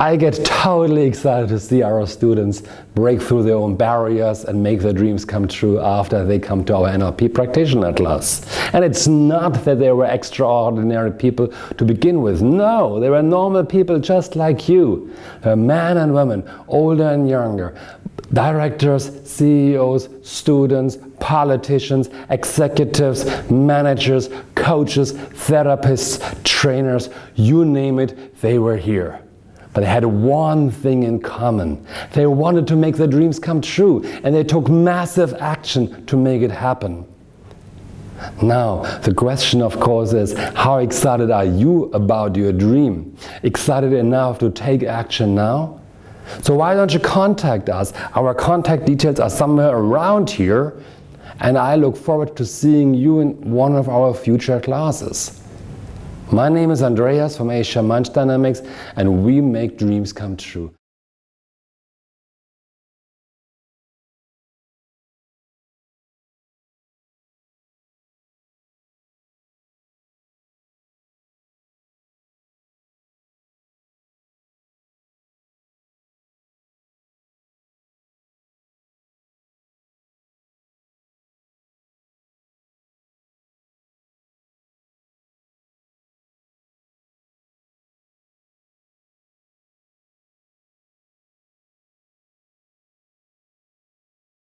I get totally excited to see our students break through their own barriers and make their dreams come true after they come to our NLP practitioner class. And it's not that they were extraordinary people to begin with. No, they were normal people just like you. Men and women, older and younger, directors, CEOs, students, politicians, executives, managers, coaches, therapists, trainers, you name it, they were here. But they had one thing in common. They wanted to make their dreams come true, and they took massive action to make it happen. Now, the question of course is, how excited are you about your dream? Excited enough to take action now? So why don't you contact us? Our contact details are somewhere around here, and I look forward to seeing you in one of our future classes. My name is Andreas from Asia Mind Dynamics and we make dreams come true.